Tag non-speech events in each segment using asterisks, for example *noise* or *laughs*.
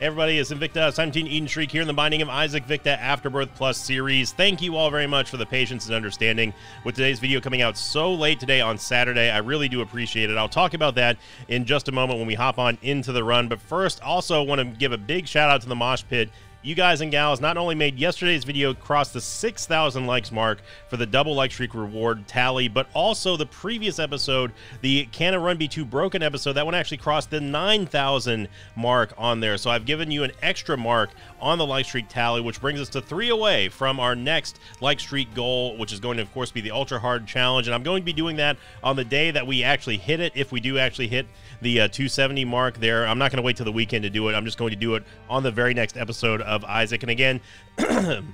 Everybody, it's Sinvicta 17 Eden Streak here in the Binding of Isaac Victa Afterbirth Plus series. Thank you all very much for the patience and understanding with today's video coming out so late today on Saturday. I really do appreciate it. I'll talk about that in just a moment when we hop on into the run. But first, also want to give a big shout out to the Mosh Pit you guys and gals not only made yesterday's video cross the 6,000 likes mark for the double like streak reward tally, but also the previous episode, the Can Run Be 2 Broken episode, that one actually crossed the 9,000 mark on there. So I've given you an extra mark on the like streak tally, which brings us to three away from our next like streak goal, which is going to, of course, be the Ultra Hard Challenge. And I'm going to be doing that on the day that we actually hit it, if we do actually hit the uh, 270 mark there. I'm not going to wait till the weekend to do it. I'm just going to do it on the very next episode of Isaac. And again, *clears throat*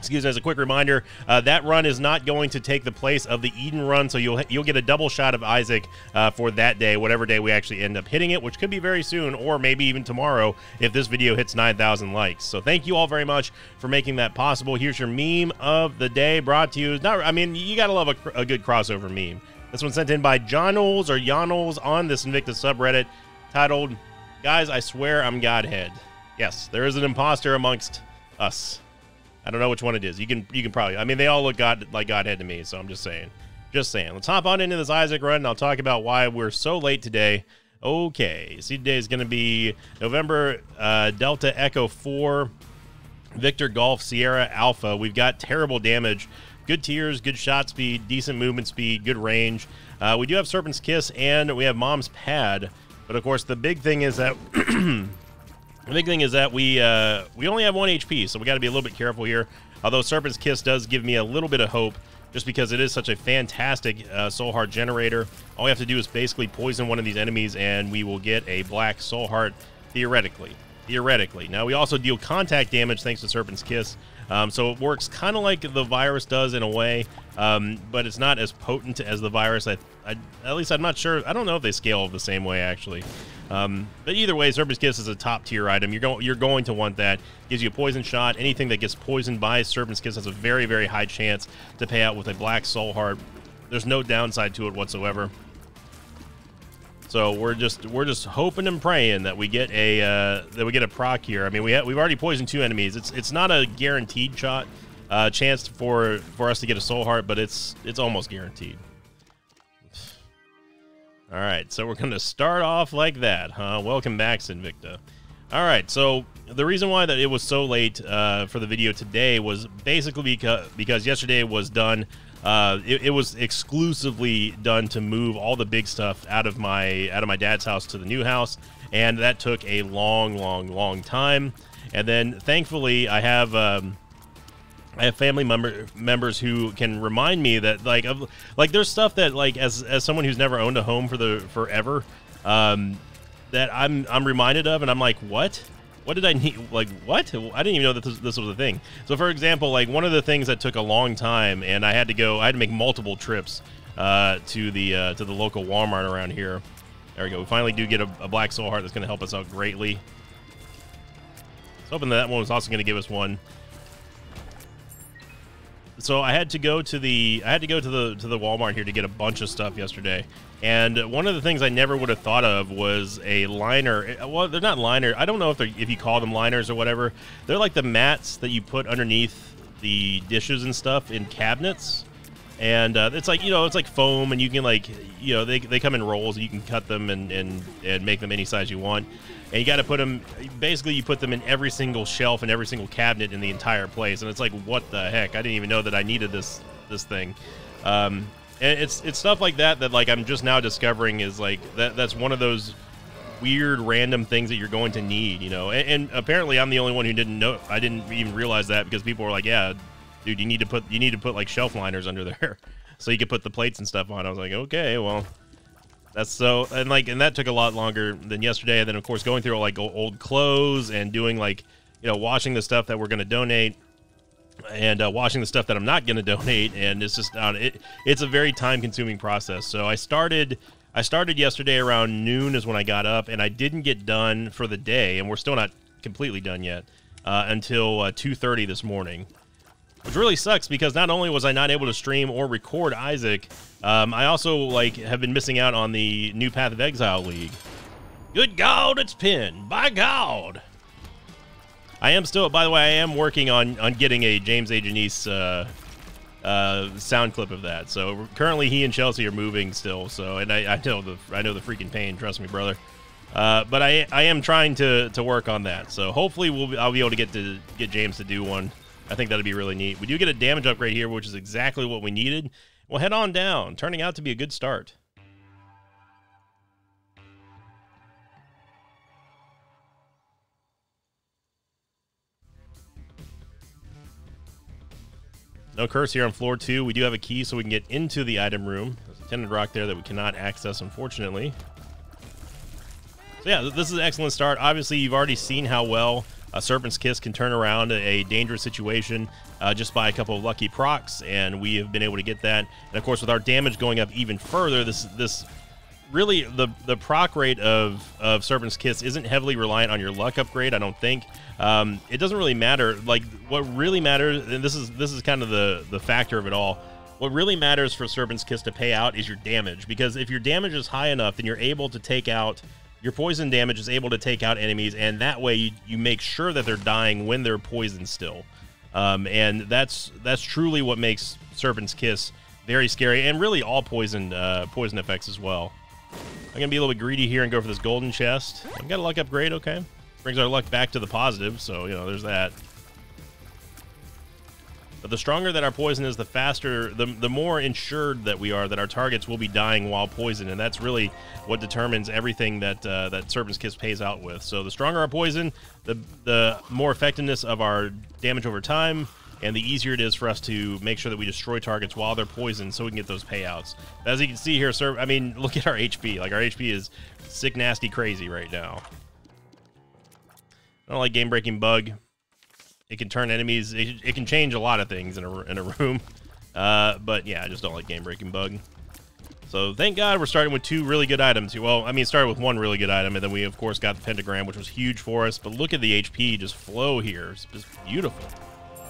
excuse me as a quick reminder uh, that run is not going to take the place of the eden run so you'll you'll get a double shot of isaac uh, for that day whatever day we actually end up hitting it which could be very soon or maybe even tomorrow if this video hits 9000 likes so thank you all very much for making that possible here's your meme of the day brought to you not i mean you gotta love a, a good crossover meme this one sent in by Johnels or Yonels on this Sinvicta subreddit titled guys i swear i'm godhead Yes, there is an imposter amongst us. I don't know which one it is. You can you can probably. I mean, they all look God like Godhead to me. So I'm just saying, just saying. Let's hop on into this Isaac run, and I'll talk about why we're so late today. Okay, see today is going to be November uh, Delta Echo Four, Victor Golf Sierra Alpha. We've got terrible damage, good tears, good shot speed, decent movement speed, good range. Uh, we do have Serpent's Kiss, and we have Mom's Pad. But of course, the big thing is that *clears throat* The big thing is that we uh, we only have one HP, so we got to be a little bit careful here. Although Serpent's Kiss does give me a little bit of hope, just because it is such a fantastic uh, Soul Heart generator. All we have to do is basically poison one of these enemies, and we will get a Black Soul Heart, theoretically. Theoretically. Now, we also deal contact damage thanks to Serpent's Kiss, um, so it works kind of like the virus does in a way, um, but it's not as potent as the virus. I, I, at least I'm not sure. I don't know if they scale the same way, actually. Um, but either way, Serpent's Kiss is a top tier item. You're going you're going to want that. Gives you a poison shot. Anything that gets poisoned by Serpent's Kiss has a very very high chance to pay out with a Black Soul Heart. There's no downside to it whatsoever. So we're just we're just hoping and praying that we get a uh, that we get a proc here. I mean we ha- we've already poisoned two enemies. It's it's not a guaranteed shot uh, chance for for us to get a soul heart, but it's it's almost guaranteed. *sighs* All right, so we're going to start off like that, huh? Welcome back, Sinvicta. All right, so the reason why that it was so late uh, for the video today was basically because because yesterday was done. Uh, it, it, was exclusively done to move all the big stuff out of my out of my dad's house to the new house, and that took a long, long, long time. And then thankfully, I have. Um, I have family member members who can remind me that like of like there's stuff that like as as someone who's never owned a home for the forever um that I'm I'm reminded of and I'm like what what did I need like what? I didn't even know that this, this was a thing. So for example like one of the things that took a long time and I had to go I had to make multiple trips uh, to the uh, to the local Walmart around here. There we go. We finally do get a, a black soul heart that's going to help us out greatly. So hoping that, that one was also going to give us one so I had to go to the I had to go to the to the Walmart here to get a bunch of stuff yesterday. And one of the things I never would have thought of was a liner. Well, they're not liner. I don't know if they if you call them liners or whatever. They're like the mats that you put underneath the dishes and stuff in cabinets. And uh, it's like you know, it's like foam, and you can like you know, they, they come in rolls. and You can cut them and, and and make them any size you want and you got to put them basically you put them in every single shelf and every single cabinet in the entire place and it's like what the heck? I didn't even know that i needed this this thing. Um, and it's it's stuff like that that like i'm just now discovering is like that that's one of those weird random things that you're going to need you know? And, and apparently i'm the only one who didn't know i didn't even realize that because people were like yeah dude you need to put you need to put like shelf liners under there *laughs* so you could put the plates and stuff on. I was like okay well that's so and like and that took a lot longer than yesterday. And then of course going through all like old clothes and doing like you know washing the stuff that we're going to donate and uh, washing the stuff that I'm not going *laughs* to donate. And it's just uh, it it's a very time consuming process. So I started I started yesterday around noon is when I got up, and I didn't get done for the day, and we're still not completely done yet uh, until uh, 2:30 this morning which really sucks because not only was I not able to stream or record Isaac, um, I also like have been missing out on the new Path of Exile League. Good God, it's pinned. By God. I am still, by the way, I am working on on getting a James A. Janisse uh, uh, sound clip of that. So currently, he and Chelsea are moving still. So, and I, I know the I know the freaking pain. Trust me, brother. Uh, but I I am trying to to work on that. So hopefully, we'll I'll be able to get to get James to do one. I think that'd be really neat. We do get a damage upgrade here, which is exactly what we needed. We'll head on down, turning out to be a good start. No curse here on floor two. We do have a key so we can get into the item room. There's a tinted rock there that we cannot access, unfortunately. So yeah, this is an excellent start. Obviously, you've already seen how well a Serpent's Kiss can turn around a dangerous situation uh, just by a couple of lucky procs, and we have been able to get that. And of course, with our damage going up even further, this this really the the proc rate of of Serpent's Kiss isn't heavily reliant on your luck upgrade. I don't think. Um, it doesn't really matter. Like what really matters, and this is this is kind of the the factor of it all. What really matters for Serpent's Kiss to pay out is your damage, because if your damage is high enough, then you're able to take out your poison damage is able to take out enemies, and that way you, you make sure that they're dying when they're poisoned still. Um, and that's that's truly what makes Serpent's Kiss very scary, and really all poison uh, poison effects as well. I'm gonna be a little bit greedy here and go for this golden chest. I've got a luck upgrade, okay. Brings our luck back to the positive, so you know there's that. But the stronger that our poison is, the faster, the, the more insured that we are that our targets will be dying while poisoned, and that's really what determines everything that uh, that Serpent's Kiss pays out with. So the stronger our poison, the the more effectiveness of our damage over time, and the easier it is for us to make sure that we destroy targets while they're poisoned, so we can get those payouts. As you can see here, sir, I mean, look at our HP. Like our HP is sick, nasty, crazy right now. I don't like game breaking bug. It can turn enemies. It, it can change a lot of things in a, in a room. Uh, but yeah, I just don't like game breaking bug. So thank God we're starting with two really good items. Well, I mean, started with one really good item, and then we of course got the pentagram, which was huge for us. But look at the HP just flow here. It's just beautiful.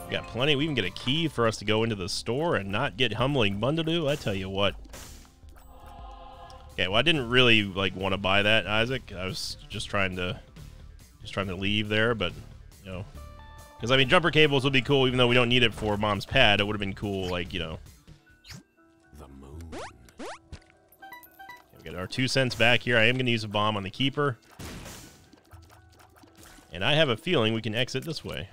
We got plenty. We even get a key for us to go into the store and not get humbling bundle. I tell you what. Okay, well, I didn't really like want to buy that, Isaac. I was just trying to, just trying to leave there, but you know, because, I mean, jumper cables would be cool, even though we don't need it for mom's pad. It would have been cool, like, you know. The moon. We got our two cents back here. I am going to use a bomb on the keeper. And I have a feeling we can exit this way.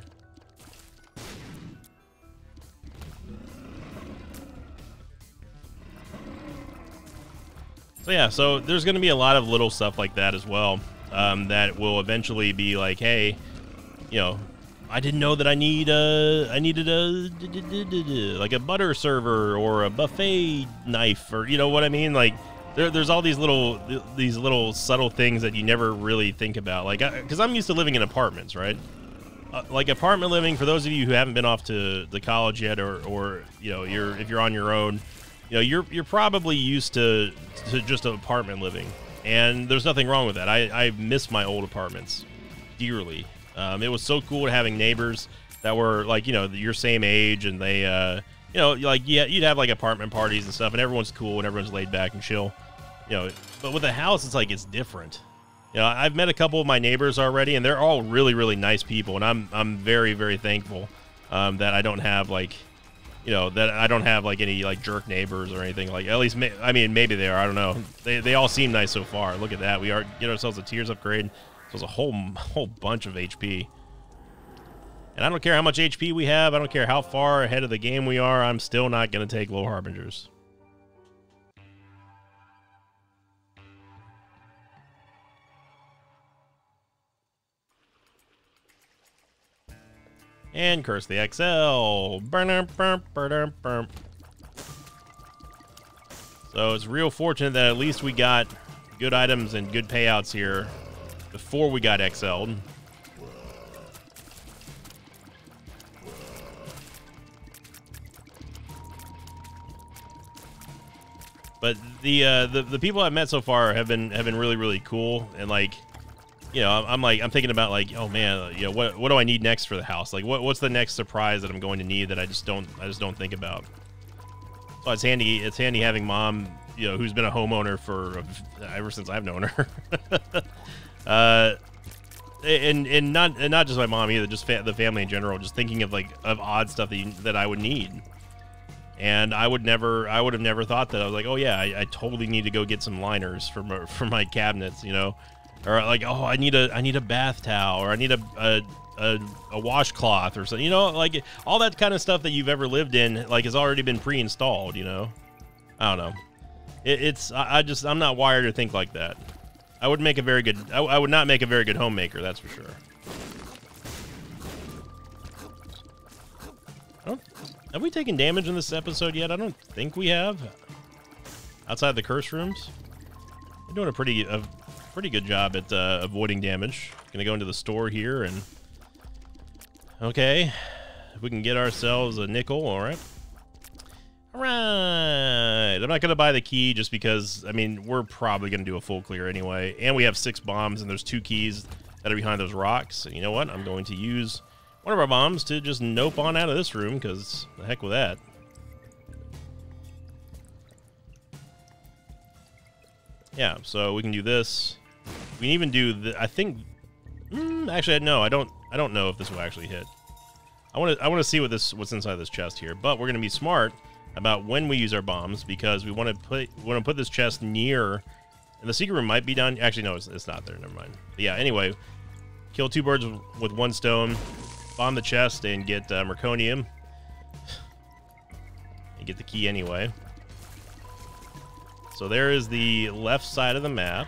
So yeah, so there's going to be a lot of little stuff like that as well um, that will eventually be like, hey, you know, I didn't know that I need a I needed a like a butter server or a buffet knife or you know what I mean? Like there, there's all these little these little subtle things that you never really think about. Like because I'm used to living in apartments right? Uh, like apartment living for those of you who haven't been off to the college yet or or you know you're if you're on your own you know you're you're probably used to to just apartment living. And there's nothing wrong with that. I I miss my old apartments dearly um, it was so cool having neighbors that were like you know your same age, and they uh, you know like yeah you'd have like apartment parties and stuff, and everyone's cool and everyone's laid back and chill. You know, but with a house, it's like it's different. You know, I've met a couple of my neighbors already, and they're all really really nice people, and I'm I'm very very thankful um, that I don't have like you know that I don't have like any like jerk neighbors or anything like at least I mean maybe they are I don't know they, they all seem nice so far look at that we are get ourselves a tears upgrade so it's a whole whole bunch of HP. And I don't care how much HP we have. I don't care how far ahead of the game we are. I'm still not going to take Lil Harbingers. And curse the XL. So it's real fortunate that at least we got good items and good payouts here before we got XL'd. But the uh, the the people I've met so far have been have been really really cool and like you know, I'm, like, I'm thinking about like, oh man, you know, what what do I need next for the house? Like, what what's the next surprise that I'm going to need that I just don't I just don't think about. So it's handy. It's handy having mom, you know, who's been a homeowner for ever since I've known her. *laughs* Uh, and and not and not just my mom either, just fa- the family in general. Just thinking of like of odd stuff that you, that I would need, and I would never, I would have never thought that. I was like, oh yeah, I, I totally need to go get some liners for my, *laughs* for my cabinets, you know, or like, oh, I need a I need a bath towel, or I need a a, a, a washcloth or something, you know, like all that kind of stuff that you've ever lived in, like has already been pre-installed, you know. I don't know. It, it's I, I just I'm not wired to think like that. I would make a very good. I, I would not make a very good homemaker. That's for sure. have we taken damage in this episode yet? I don't think we have. Outside the curse rooms, we're doing a pretty a pretty good job at uh, avoiding damage. Gonna go into the store here and okay, if we can get ourselves a nickel, all right. Right. I'm not going to buy the key just because, I mean, we're probably going to do a full clear anyway. And we have six bombs, and there's two keys that are behind those rocks. So you know what? I'm going to use one of our bombs to just nope on out of this room, because the heck with that. Yeah, so we can do this. We can even do the, I think, mm, actually, no, I don't, I don't know if this will actually hit. I want to, I want to see what this, what's inside this chest here, but we're going to be smart about when we use our bombs because we want to put want to put this chest near. And the secret room might be down. Actually, no, it's, it's not there. Never mind. But yeah. Anyway, kill two birds with one stone. Bomb the chest and get uh, Merconium. And get the key anyway. So there is the left side of the map,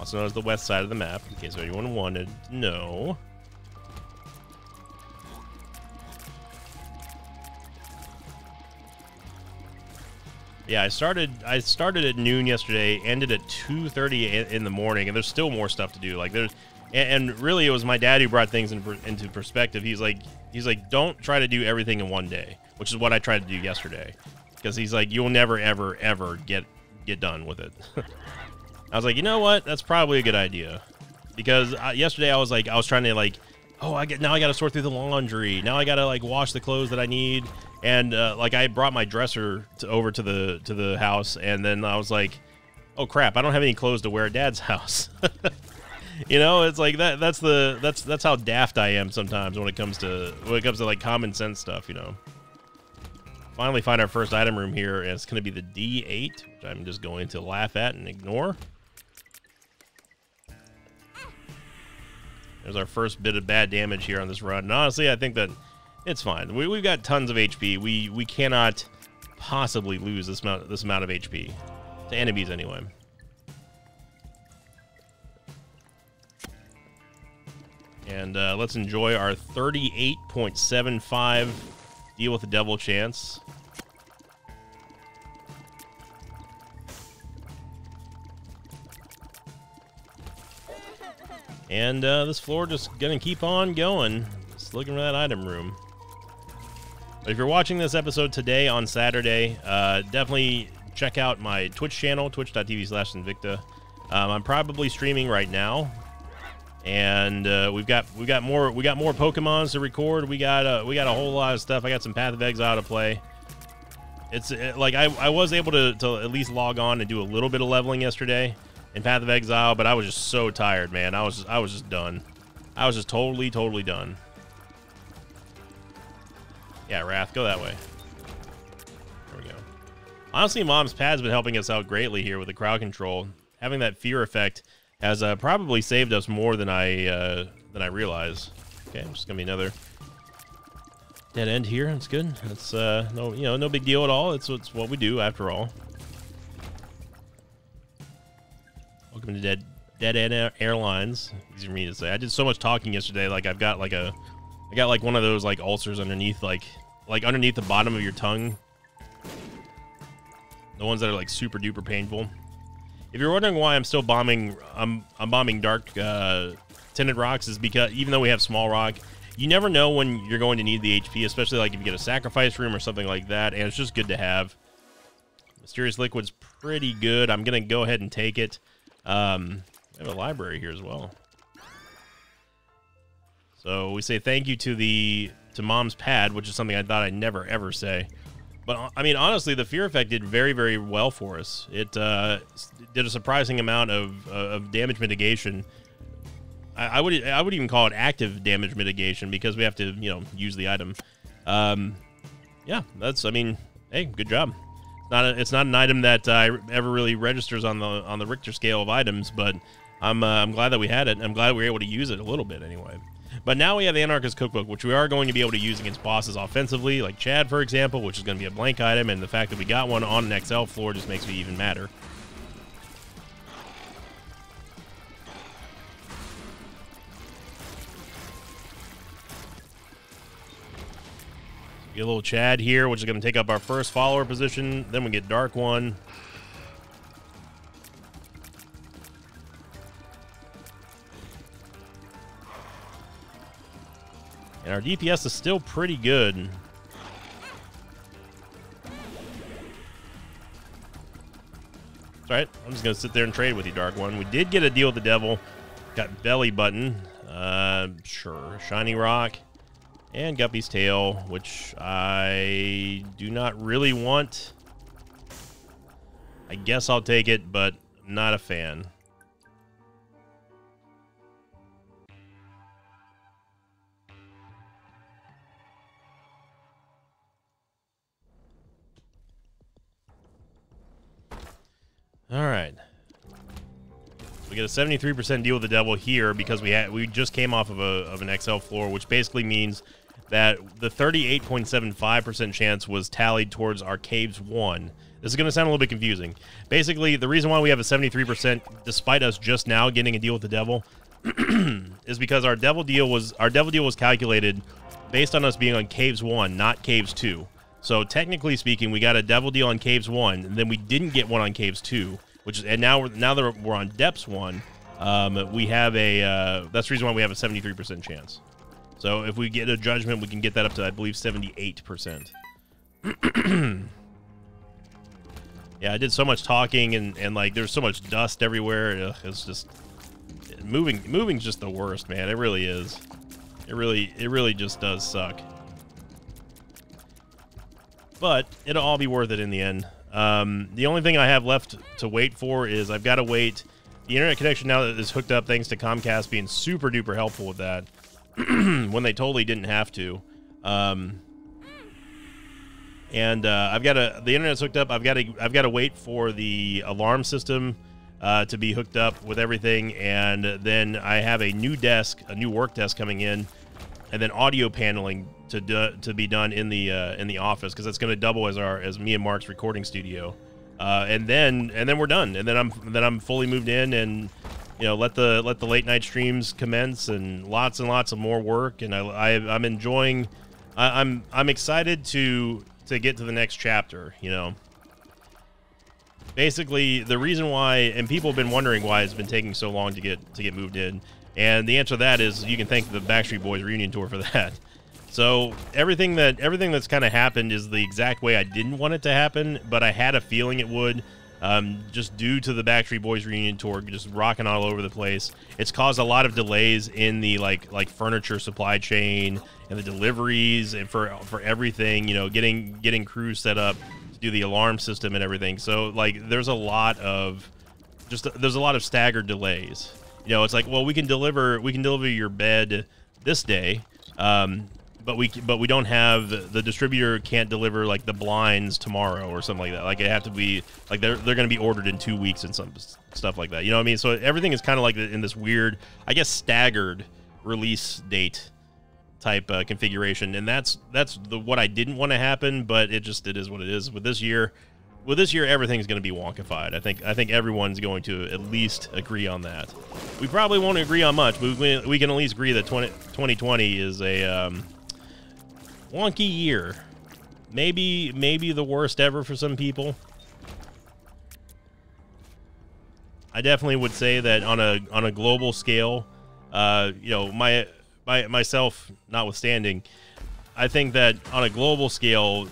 also known as the west side of the map, in case anyone wanted to know. Yeah, I started. I started at noon yesterday. Ended at two thirty in the morning, and there's still more stuff to do. Like there's, and, really, it was my dad who brought things in, into perspective. He's like, he's like, don't try to do everything in one day, which is what I tried to do yesterday, because he's like, you'll never, ever, ever get get done with it. *laughs* I was like, you know what? That's probably a good idea, because uh, yesterday I was like, I was trying to like, oh, I get now I got to sort through the laundry. Now I got to like wash the clothes that I need and uh, like I brought my dresser to, over to the to the house, and then I was like, "Oh crap! I don't have any clothes to wear at Dad's *laughs* house." you know, it's like that. That's the that's that's how daft I am sometimes when it comes to when it comes to like common sense stuff. You know. Finally, find our first item room here, and it's going to be the D8, which I'm just going to laugh at and ignore. There's our first bit of bad damage here on this run. And honestly, I think that it's fine. We, we've got tons of HP. We we cannot possibly lose this amount this amount of HP to enemies anyway. And uh, let's enjoy our 38.75 deal with the devil chance. And uh, this floor just gonna keep on going. Just looking for that item room. But if you're watching this episode today on Saturday, uh, definitely check out my Twitch channel, twitch.tv slash Sinvicta. Um, I'm probably streaming right now, and uh, we've got we got more we got more Pokemons to record. We got uh, we got a whole lot of stuff. I got some Path of Exile to play. It's it, like I, I was able to, to at least log on and do a little bit of leveling yesterday in Path of Exile, but I was just so tired, man. I was just, I was just done. I was just totally totally done. Yeah, Wrath, go that way. There we go. Honestly, Mom's Pad's been helping us out greatly here with the crowd control. Having that fear effect has uh, probably saved us more than I uh, than I realize. Okay, just gonna be another dead end here. That's good. That's uh, no, you know, no big deal at all. It's, it's what we do after all. Welcome to Dead Dead End Airlines. Easy for me to say. I did so much talking yesterday. Like I've got like a, I got like one of those like ulcers underneath like like underneath the bottom of your tongue. The ones that are like super duper painful. If you're wondering why I'm still bombing, I'm I'm bombing dark uh, tinted rocks is because even though we have small rock, you never know when you're going to need the HP, especially like if you get a sacrifice room or something like that, and it's just good to have. Mysterious Liquid's pretty good. I'm gonna go ahead and take it. Um, I have a library here as well. So we say thank you to the to mom's pad, which is something I thought I'd never ever say. But uh, I mean, honestly, the fear effect did very, very well for us. It uh, did a surprising amount of, uh, of damage mitigation. I, I, would I would even call it active damage mitigation because we have to you know use the item. Um, yeah, that's I mean, hey, good job. Not a, it's not an item that uh, ever really registers on the on the Richter scale of items, but I'm uh, I'm glad that we had it. I'm glad we were able to use it a little bit anyway. But now we have the Anarchist Cookbook, which we are going to be able to use against bosses offensively, like Chad, for example, which is going to be a blank item, and the fact that we got one on an XL floor just makes me even madder. Get a little Chad here, which is going to take up our first follower position. Then we get Dark One. And our DPS is still pretty good. That's right. I'm just going to sit there and trade with you, Dark One. We did get a deal with the devil. Got Belly Button. Uh, sure. Shiny Rock. And Guppy's Tail, which I do not really want. I guess I'll take it, but not a fan. All right. We get a 73% deal with the devil here because we had we just came off of a of an XL floor, which basically means that the 38.75% chance was tallied towards our caves one. This is going to sound a little bit confusing. Basically, the reason why we have a 73%, despite us just now getting a deal with the devil, *clears throat* is because our devil deal was our devil deal was calculated based on us being on caves one, not caves two. So technically speaking, we got a devil deal on Caves one, and then we didn't get one on Caves two, which is and now we're now that we're on Depths one, um, we have a uh, that's the reason why we have a seventy three percent chance. So if we get a judgment, we can get that up to I believe seventy eight percent. *clears throat* Yeah, I did so much talking and and like there's so much dust everywhere. It's just moving. Moving's just the worst, man. It really is. It really it really just does suck but it'll all be worth it in the end. Um, the only thing I have left to wait for is I've got to wait. The internet connection now that is hooked up, thanks to Comcast being super duper helpful with that, *clears throat* when they totally didn't have to. Um, and uh, I've got to the internet's hooked up. I've got to I've got to wait for the alarm system uh, to be hooked up with everything, and then I have a new desk, a new work desk coming in, and then audio paneling to do, to be done in the uh, in the office because it's going to double as our as me and Mark's recording studio. Uh, and then and then we're done. And then I'm then I'm fully moved in and you know let the let the late night streams commence and lots and lots of more work. And I, I am enjoying. I, I'm I'm excited to to get to the next chapter. You know. Basically, the reason why, and people have been wondering why it's been taking so long to get to get moved in, and the answer to that is you can thank the Backstreet Boys reunion tour for *laughs* that. So everything that everything that's kind of happened is the exact way I didn't want it to happen, but I had a feeling it would. Um, just due to the Backstreet Boys reunion tour, just rocking all over the place. It's caused a lot of delays in the like like furniture supply chain and the deliveries and for for everything. You know, getting getting crews set up to do the alarm system and everything. So like, there's a lot of just there's a lot of staggered delays. You know, it's like, well, we can deliver we can deliver your bed this day. Um, but we but we don't have the distributor can't deliver like the blinds tomorrow or something like that. Like it have to be like they're they're going to be ordered in two weeks and some stuff like that. You know what I mean? So everything is kind of like in this weird, I guess, staggered release date type uh, configuration, and that's that's the what I didn't want to happen, but it just it is what it is. With this year, with this year, everything's going to be wonkified. I think I think everyone's going to at least agree on that. We probably won't agree on much, but we, we can at least agree that 20, 2020 is a um, wonky year. Maybe maybe the worst ever for some people. I definitely would say that on a on a global scale, uh, you know, my my myself notwithstanding, I think that on a global scale,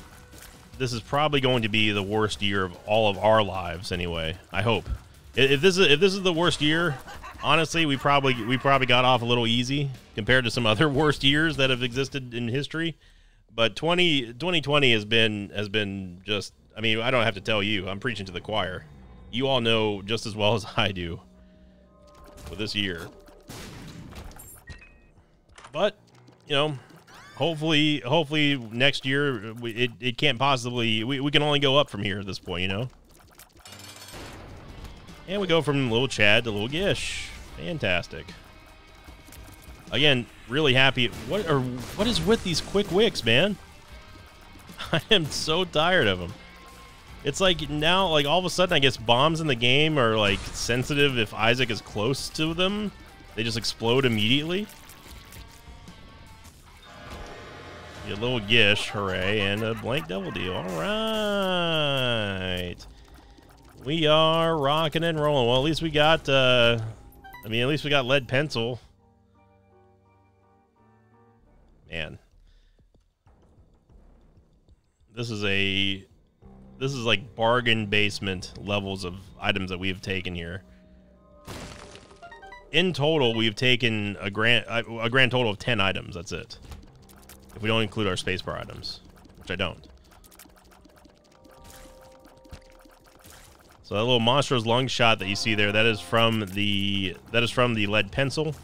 this is probably going to be the worst year of all of our lives. Anyway, I hope. If this is if this is the worst year, honestly, we probably we probably got off a little easy compared to some other *laughs* worst years that have existed in history. But 20, 2020 has been has been just. I mean, I don't have to tell you. I'm preaching to the choir. You all know just as well *laughs* as I do. For this year. but you know, hopefully, hopefully next year it, it can't possibly we, we can only go up from here at this point, you know. And we go from little Chad to little Gish. Fantastic. Again, really happy. What are what is with these quick wicks, man? *laughs* I am so tired of them. It's like now, like all of a sudden, I guess bombs in the game are like sensitive if Isaac is close to them. They just explode immediately. a little Gish, hooray, and a blank double deal. All right. We are rocking and rolling. Well, at least we got, uh, I mean, at least we got lead pencil. Man. This is a, this is like bargain basement levels of items that we have taken here. In total, we've taken a grand, a grand total of 10 items. That's it. If we don't include our spacebar items, which I don't. So that little Monstro's Lung shot that you see there, that is from the that is from the lead pencil,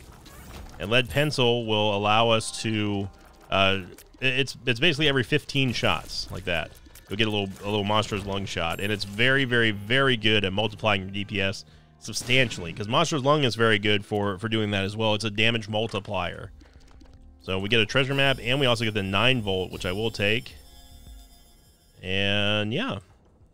and lead pencil will allow us to. Uh, it's it's basically every 15 shots like that. You'll get a little a little Monstro's Lung shot, and it's very very very good at multiplying your DPS substantially because Monstro's Lung is very good for for doing that as well. It's a damage multiplier. So we get a treasure map, and we also get the 9 volt, which I will take. And yeah,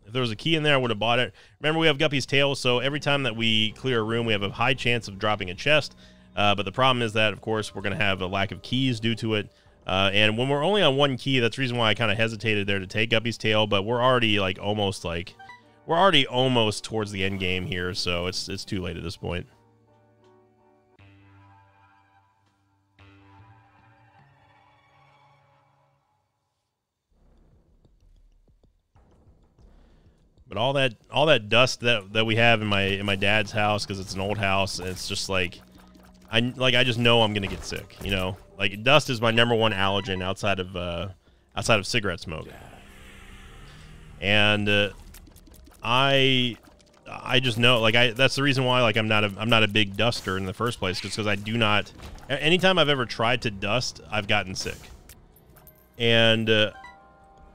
if there was a key in there, I would have bought it. Remember, we have Guppy's Tail, so every time that we clear a room, we have a high chance of dropping a chest. Uh, but the problem is that, of course, we're going to have a lack of keys due to it. Uh, and when we're only on one key, that's the reason why I kind of hesitated there to take Guppy's Tail. But we're already like almost like we're already almost towards the end game here, so it's it's too late at this point. But all that all that dust that that we have in my in my dad's house because it's an old house, it's just like I like I just know I'm gonna get sick. You know, like dust is my number one allergen outside of uh, outside of cigarette smoke. And uh, I I just know like I that's the reason why like I'm not a I'm not a big duster in the first place just because I do not anytime I've ever tried to dust I've gotten sick. And uh,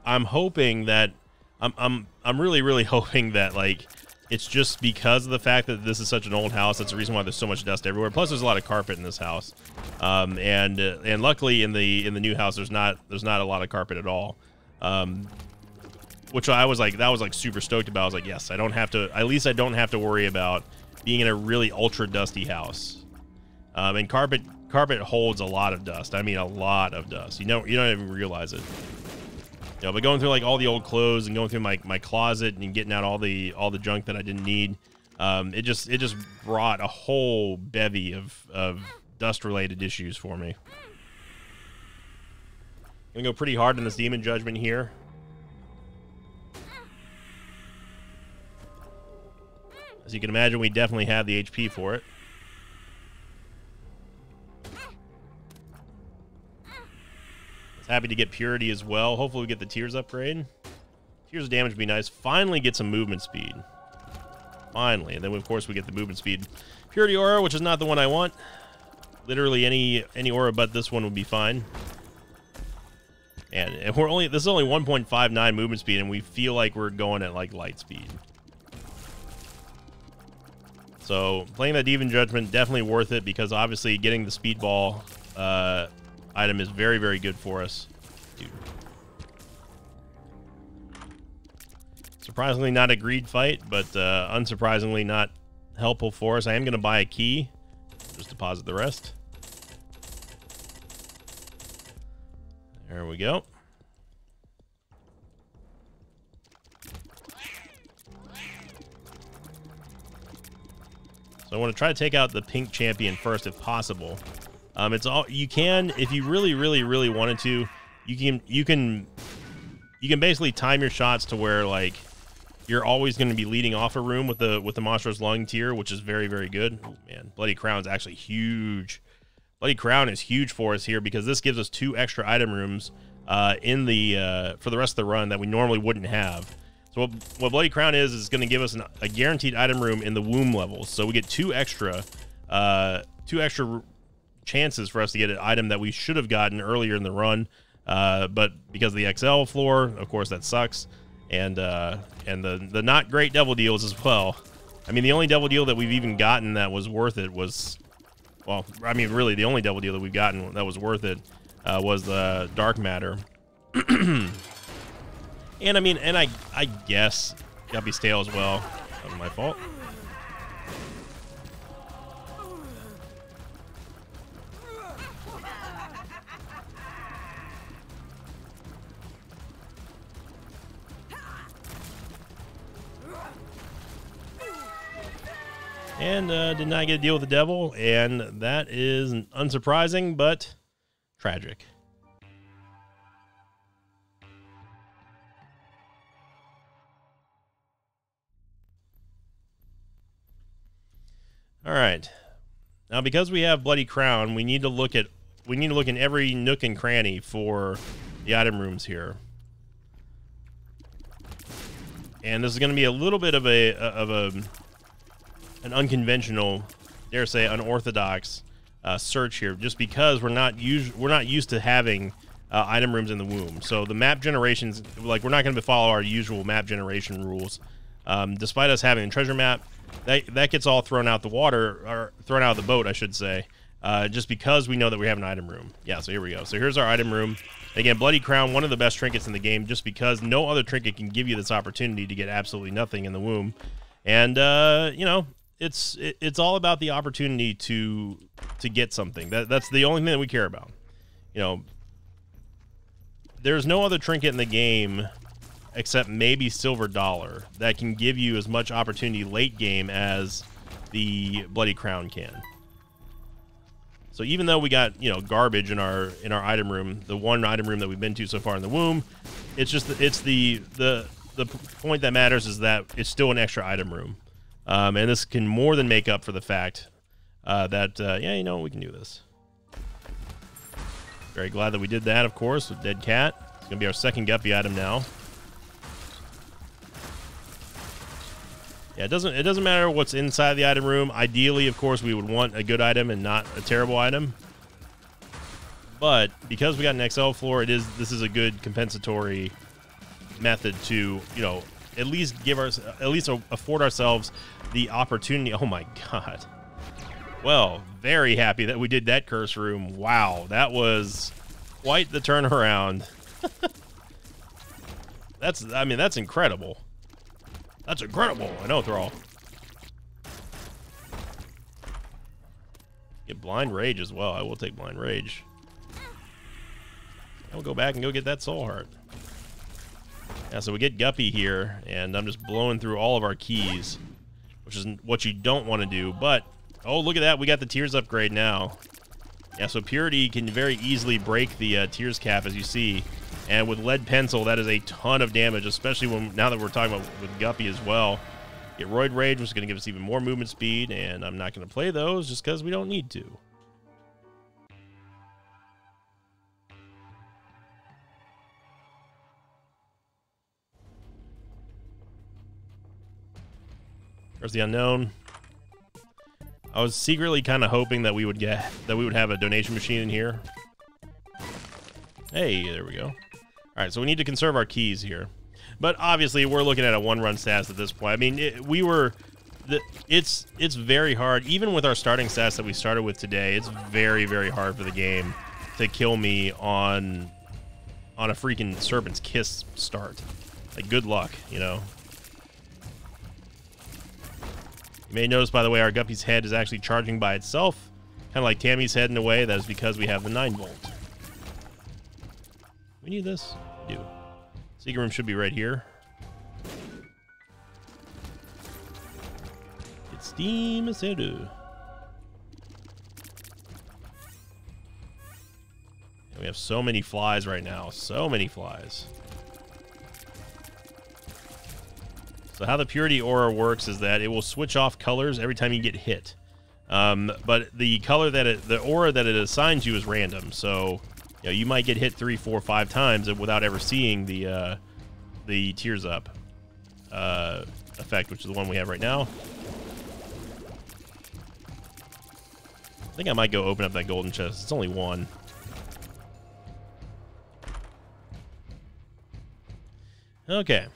I'm hoping that I'm I'm I'm really really *laughs* hoping that like it's just because of the fact that this is such an old house. That's the reason why there's so much dust everywhere. Plus, there's a lot of carpet in this house, um, and uh, and luckily in the in the new house there's not there's not a lot of carpet at all. Um, which I was like that was like super stoked about. I was like, yes, I don't have to. At least I don't have to worry about being in a really ultra dusty house. Um, and carpet carpet holds a lot of dust. I mean, a lot of dust. You know, you don't even realize it. Know, but going through like all the old clothes and going through my, my closet and getting out all the all the junk that I didn't need, um, it just it just brought a whole bevy of of dust related issues for me. Gonna go pretty hard in this demon judgment here. As you can imagine, we definitely have the HP for it. Happy to get Purity as well. Hopefully we get the Tears upgrade. Tears of damage would be nice. Finally get some movement speed. Finally. And then, of course, we get the movement speed. Purity Aura, which is not the one I want. Literally any any aura but this one would be fine. And, and we're only this is only 1.59 movement speed, and we feel like we're going at like light speed. So playing that Demon Judgment definitely worth it because obviously getting the speedball uh, item is very, very good for us. Dude. Surprisingly not a greed fight, but uh, unsurprisingly not helpful for us. I am going to buy a key. Just deposit the rest. There we go. So I want to try to take out the pink champion first if possible. Um, it's all you can if you really, really, really wanted to. You can you can you can basically time your shots to where like you're always going to be leading off a room with the with the Monstro's Lung tier, which is very, very good. Oh, man, bloody crown's actually huge. Bloody crown is huge for us here because this gives us two extra item rooms uh, in the uh, for the rest of the run that we normally wouldn't have. So what, what Bloody Crown is is going to give us an, a guaranteed item room in the womb levels. So we get two extra, uh, two extra chances for us to get an item that we should have gotten earlier in the run. Uh, but because of the XL floor, of course, that sucks. And uh, and the the not great devil deals as well. I mean, the only devil deal that we've even gotten that was worth it was, well, I mean, really, the only devil deal that we've gotten that was worth it uh, was the dark matter. *clears throat* and I mean, and I I guess Guppy's Tail as well. That was my fault. And uh, did not get a deal with the devil, and that is unsurprising, but tragic. All right. Now, because we have Bloody Crown, we need to look at we need to look in every nook and cranny for the item rooms here. And this is going to be a little bit of a of a an unconventional, dare say, unorthodox uh, search here, just because we're not used we're not used to having uh, item rooms in the womb. So the map generations, like we're not going to follow our usual map generation rules. Um, despite us having a treasure map, that that gets all thrown out the water or thrown out of the boat, I should say. Uh, just because we know that we have an item room. Yeah, so here we go. So here's our item room. Again, Bloody Crown, one of the best trinkets in the game, just because no other trinket can give you this opportunity to get absolutely nothing in the womb. And uh, you know, it's it, it's all about the opportunity to to get something. That that's the only thing that we care about. You know, there's no other trinket in the game except maybe silver dollar that can give you as much opportunity late game as the bloody crown can. So even though we got you know garbage in our in our item room, the one item room that we've been to so far in the womb, it's just it's the the the point that matters is that it's still an extra item room. Um, and this can more than make up for the fact uh, that, uh, yeah, you know, we can do this. Very glad that we did that, of course, with Dead Cat. It's going to be our second Guppy item now. Yeah, it doesn't it doesn't matter what's inside the item room. Ideally, of course, we would want a good item and not a terrible item. But because we got an XL floor, it is this is a good compensatory method to, you know, at least give us at least afford ourselves the opportunity. Oh my god. Well, very happy that we did that curse room. Wow, that was quite the turnaround. *laughs* that's I mean that's incredible. That's incredible. I know Thrall. Get blind rage as well. I will take blind rage. I'll go back and go get that soul heart. Yeah, so we get Guppy here, and I'm just blowing through all of our keys, which is what you don't want to do. But, oh, look at that. We got the Tears upgrade now. Yeah, so Purity can very easily break the uh, Tears cap, as you see. And with Lead Pencil, that is a ton of damage, especially when now that we're talking about with Guppy as well. Get Roid Rage, which is going to give us even more movement speed, and I'm not going to play those just because we don't need to. There's the unknown. I was secretly kind of hoping that we would get that we would have a donation machine in here. Hey, there we go. All right, so we need to conserve our keys here. But obviously, we're looking at a one-run stats at this point. I mean, it, we were the, it's it's very hard even with our starting stats that we started with today. It's very very hard for the game to kill me on on a freaking serpent's kiss start. Like good luck, you know. You may notice, by the way, our Guppy's head is actually charging by itself, kind of like Tammy's head in a way. That is because we have the 9 volt. We need this? We do. Secret room should be right here. It's Steam Aceru. We have so many flies right now. So many flies. So how the Purity Aura works is that it will switch off colors every time you get hit. Um, but the color that it, the aura that it assigns you is random. So you, know, you might get hit three, four, five times without ever seeing the uh, the tears up uh, effect, which is the one we have right now. I think I might go open up that golden chest. It's only one. Okay.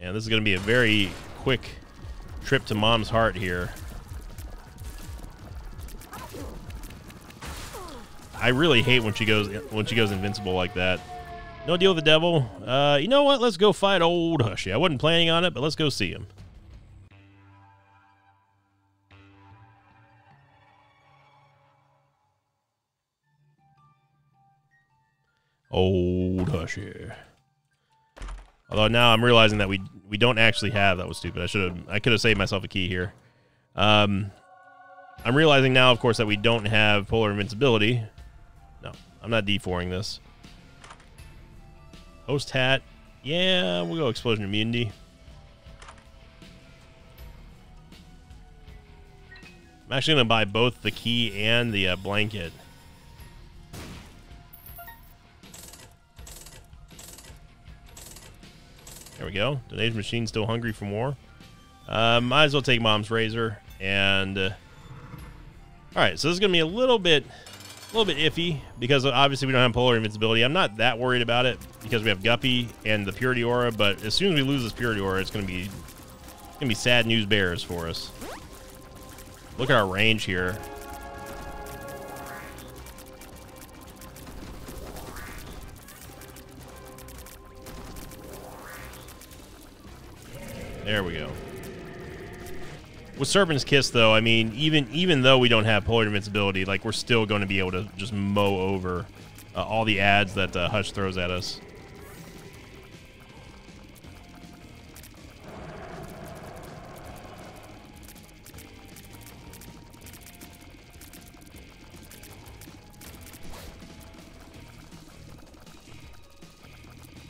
And this is going to be a very quick trip to mom's heart here. I really hate when she goes when she goes invincible like that. No deal with the devil. Uh, you know what? Let's go fight old Hushy. I wasn't planning on it, but let's go see him. Old Hushy. Although now I'm realizing that we we don't actually have that was stupid. I should have I could have saved myself a key here. Um, I'm realizing now, of course, that we don't have polar invincibility. No, I'm not D4ing this. Host hat. Yeah, we'll go explosion immunity. I'm actually going to buy both the key and the uh, blanket. There we go. Today's machine still hungry for more. Uh, might as well take Mom's Razor. And, uh, all right, so this is going to be a little bit, a little bit iffy because obviously we don't have Polar Invincibility. I'm not that worried about it because we have Guppy and the Purity Aura, but as soon as we lose this Purity Aura, it's going to be, it's going to be sad news bears for us. Look at our range here. There we go. With Serpent's Kiss, though, I mean, even even though we don't have Polar Invincibility, like, we're still going to be able to just mow over uh, all the ads that uh, Hush throws at us.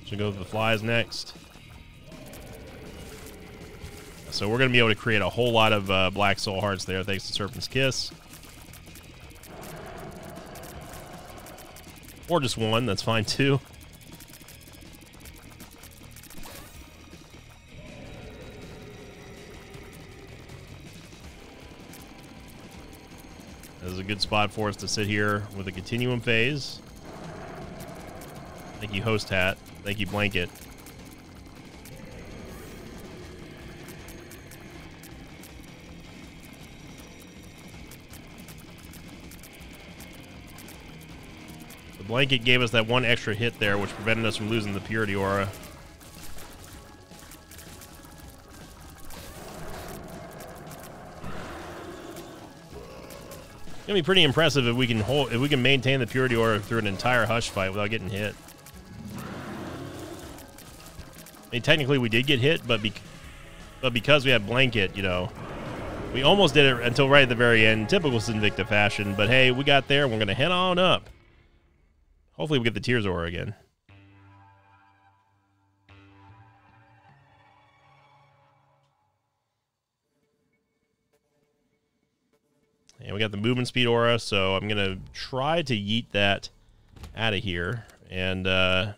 Should go to the flies next. So we're going to be able to create a whole lot of uh, Black Soul Hearts there thanks to Serpent's Kiss. Or just one, that's fine too. This is a good spot for us to sit here with a continuum phase. Thank you, host hat. Thank you, blanket. Blanket gave us that one extra hit there, which prevented us from losing the Purity Aura. It's gonna be pretty impressive if we can hold, if we can maintain the Purity Aura through an entire Hush fight without getting hit. I mean, technically we did get hit, but, be but because we had Blanket, you know, we almost did it until right at the very end, typical Sinvicta fashion. But hey, we got there. We're gonna head on up. Hopefully we get the Tears Aura again. And we got the movement speed aura, so I'm going to try to yeet that out of here. And, uh,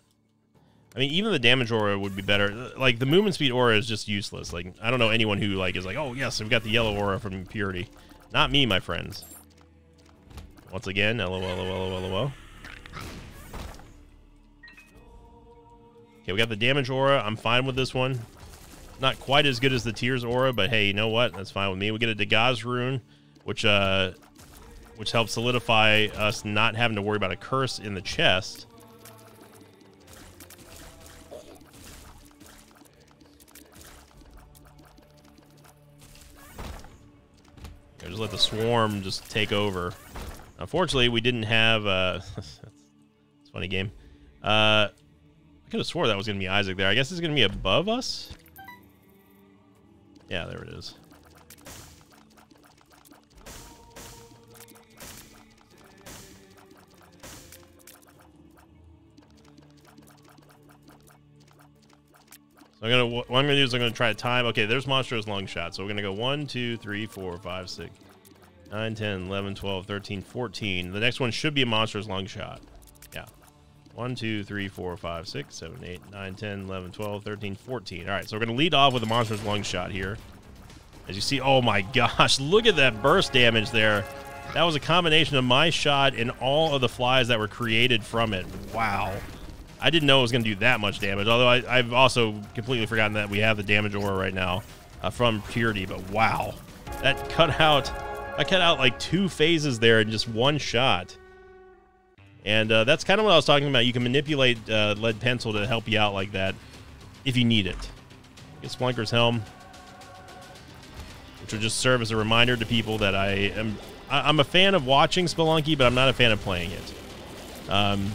I mean, even the damage aura would be better. Like, the movement speed aura is just useless. Like, I don't know anyone who, like, is like, oh, yes, I've got the yellow aura from Purity. Not me, my friends. Once again, LOL, LOL, LOL, LOL. Okay, we got the damage aura. I'm fine with this one. Not quite as good as the Tears aura, but hey, you know what? That's fine with me. We get a Dagaz rune, which uh, which helps solidify us not having to worry about a curse in the chest. Okay, just let the swarm just take over. Unfortunately, we didn't have. Uh, *laughs* it's funny game. Uh, could have swore that was going to be Isaac there. I guess it's going to be above us? Yeah, there it is. So I'm gonna what I'm gonna do is I'm gonna try to time. Okay, there's Monstro's Lung Shot. So we're gonna go 1, 2, 3, 4, 5, 6, 9, 10, 11, 12, 13, 14. The next one should be a Monstro's Lung Shot. 1, 2, 3, 4, 5, 6, 7, 8, 9, 10, 11, 12, 13, 14. All right, so we're going to lead off with the Monstro's Lung Shot here. As you see, oh my *laughs* gosh, look at that burst damage there. That was a combination of my shot and all of the flies that were created from it. Wow. I didn't know it was going to do that much damage, although I, have also completely forgotten that we have the damage aura right now uh, from Purity, but wow. That cut out, I cut out like two phases there in just one shot. And uh, that's kind of what I was talking about. You can manipulate uh, lead pencil to help you out like that if you need it. Get Spelunker's Helm, which will just serve as a reminder to people that I am I, am a fan of watching Spelunky, but I'm not a fan of playing it. Um,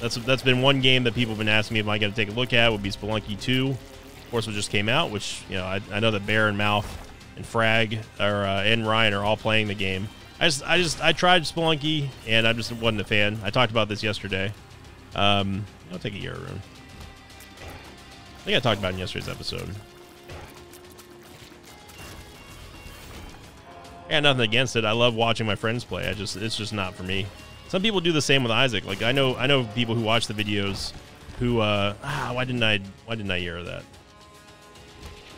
that's that's been one game that people have been asking me if I got to take a look at. Would be Spelunky 2, of course, which just came out. Which you know I, I know that Bear and Mouth and Frag or uh, and Ryan are all playing the game. I just I just I tried Spelunky and I just wasn't a fan. I talked about this yesterday. Um, I'll take a Jera rune. I think I talked about in yesterday's episode. And nothing against it. I love watching my friends play. I just it's just not for me. Some people do the same with Isaac. Like I know I know people who watch the videos who uh ah, why didn't I why didn't I hear that?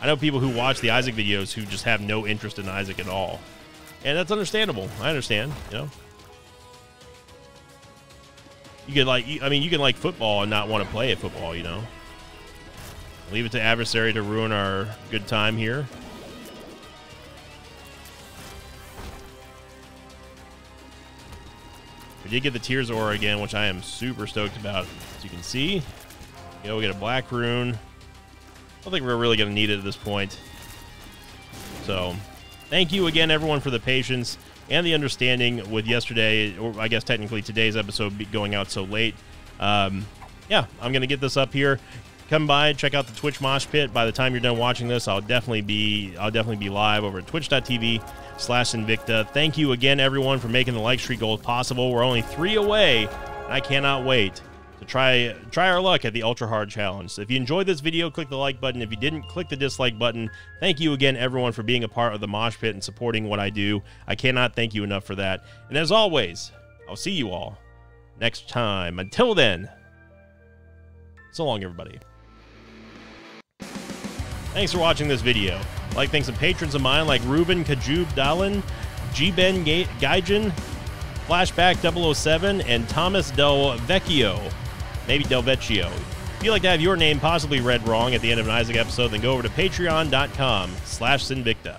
I know people who watch the Isaac videos who just have no interest in Isaac at all. And that's understandable. I understand, you know. You can like I mean you can like football and not want to play at football, you know. Leave it to adversary to ruin our good time here. We did get the Tears Aura again, which I am super stoked about. As you can see, you know, we get a Black Rune. I don't think we're really going to need it at this point. So, thank you again, everyone, for the patience and the understanding with yesterday, or I guess technically today's episode going out so late. Um, yeah, I'm going to get this up here. Come by, check out the Twitch Mosh Pit. By the time you're done watching this, I'll definitely be I'll definitely be live over at twitch.tv slash Sinvicta. Thank you again, everyone, for making the like streak goal possible. We're only three away, I cannot wait to try try our luck at the Ultra Hard Challenge. So if you enjoyed this video, click the like button. If you didn't, click the dislike button. Thank you again, everyone, for being a part of the Mosh Pit and supporting what I do. I cannot thank you enough for that. And as always, I'll see you all next time. Until then, so long, everybody. Thanks for watching this video. I'd like thanks to patrons of mine like Ruben Kajub Dalin, G Ben Gaijin, Flashback 007, and Thomas Del Vecchio. Maybe Del Vecchio. If you'd like to have your name possibly read wrong at the end of an Isaac episode, then go over to patreon.com slash Sinvicta.